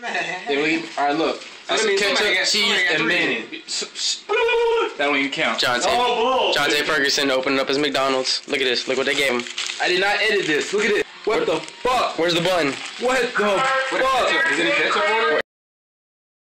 Then we all right. Look, that's Somebody- ketchup, got, cheese, and mayonnaise. That don't even count. Jounte. Oh. Jounte Ferguson opening up his McDonald's. Look at this. Look what they gave him. I did not edit this. Look at this. What the fuck? Where's the bun? What the fuck? Is it ketchup?